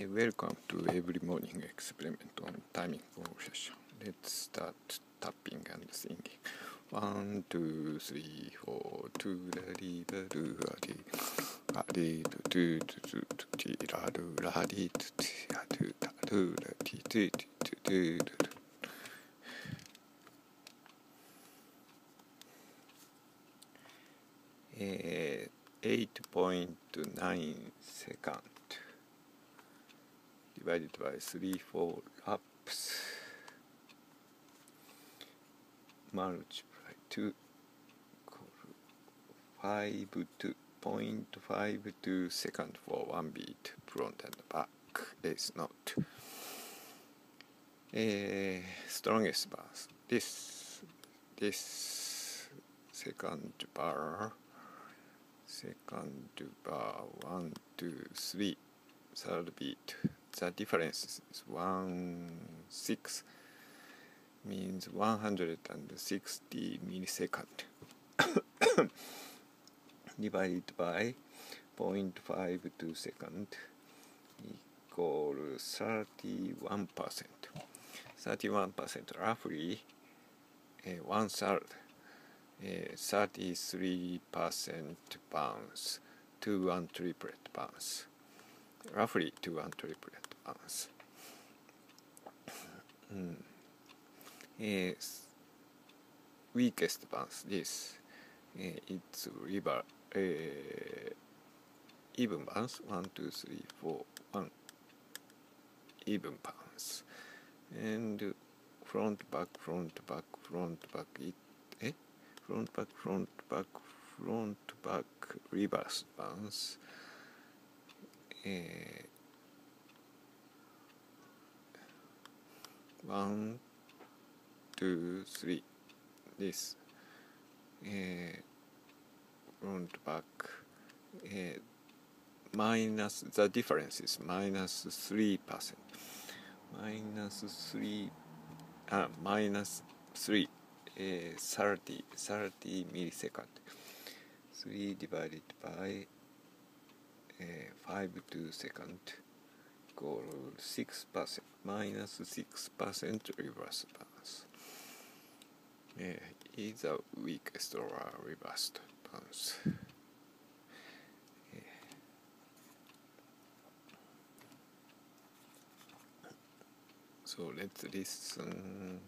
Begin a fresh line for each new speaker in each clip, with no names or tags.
Welcome to every morning experiment on timing conversation. Let's start tapping and singing. One, two, three, four, two, la di ba do la di, la di do do do do do di la do la di do di la do la do la di do do do do do do. Eh, 8.9 second divided by 3 4 laps multiply 2 5 to 0.52 second for one beat front and back is not a strongest bars this this second bar second bar one two three third beat the difference. Is one six means 160 millisecond. Divided by 0.52 second equal 31 percent. 31 percent roughly uh, one third uh, 33 percent bounce two one triplet bounce roughly to a triplet ounce. Mm. Uh, weakest bounce this uh, it's river uh, even bounce one two three four one even bounce and front back front back front back it eh? front back front back front back reverse bounce えー、ワン、ツー、スリーです。えー、フロントバック、えー、マイナス、the difference is マイナス3%。マイナス3、あ、マイナス3、えー、30, 30 milliseconds. 3 divided by Uh, 5 to second equal 6 percent minus 6 percent reverse bounce uh, is the weakest or reverse bounce so let's listen.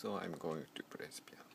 So I'm going to press piano.